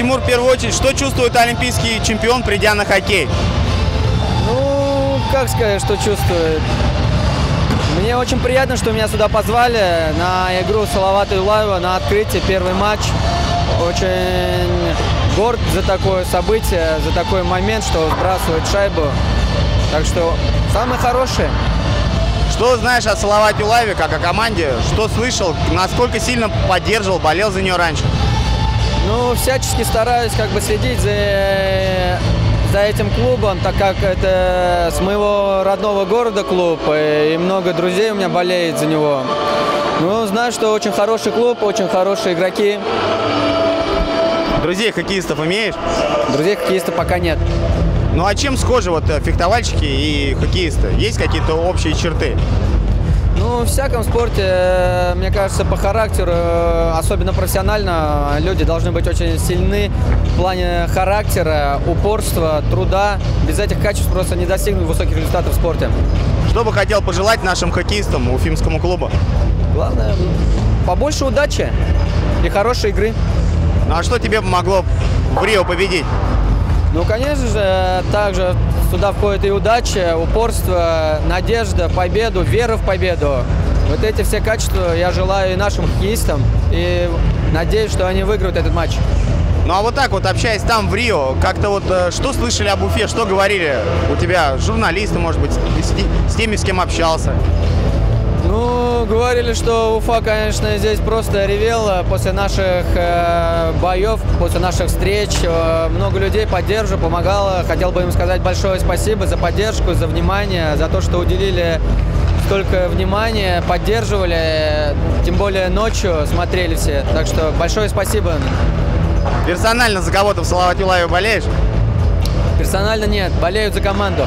Тимур, в первую очередь, что чувствует олимпийский чемпион, придя на хоккей? Ну, как сказать, что чувствует? Мне очень приятно, что меня сюда позвали на игру Салавата Юлаева, на открытие, первый матч. Очень горд за такое событие, за такой момент, что сбрасывает шайбу. Так что самое хорошее. Что знаешь о Салавате Юлаеве, как о команде? Что слышал? Насколько сильно поддерживал, болел за нее раньше? Ну, всячески стараюсь как бы следить за, за этим клубом, так как это с моего родного города клуб, и много друзей у меня болеет за него. Ну, знаю, что очень хороший клуб, очень хорошие игроки. Друзей хоккеистов имеешь? Друзей хоккеистов пока нет. Ну а чем схожи вот э, фехтовальщики и хоккеисты? Есть какие-то общие черты? Ну, в всяком спорте, э, мне кажется, по характеру, э, особенно профессионально, люди должны быть очень сильны в плане характера, упорства, труда. Без этих качеств просто не достигнут высоких результатов в спорте. Что бы хотел пожелать нашим хоккеистам, уфимскому клубу? Главное, побольше удачи и хорошей игры. Ну а что тебе помогло в Рио победить? Ну, конечно же, также сюда входит и удача, упорство, надежда, победу, вера в победу. Вот эти все качества я желаю и нашим хоккеистам, и надеюсь, что они выиграют этот матч. Ну а вот так вот, общаясь там в Рио, как-то вот э, что слышали об Уфе, что говорили у тебя журналисты, может быть, с, с теми, с кем общался? Говорили, что Уфа, конечно, здесь просто ревела после наших э, боев, после наших встреч. Э, много людей поддерживало, помогало. Хотел бы им сказать большое спасибо за поддержку, за внимание, за то, что уделили столько внимания, поддерживали, тем более ночью смотрели все. Так что большое спасибо. Персонально за кого-то в Салават Юлаеве болеешь? Персонально нет, болеют за команду.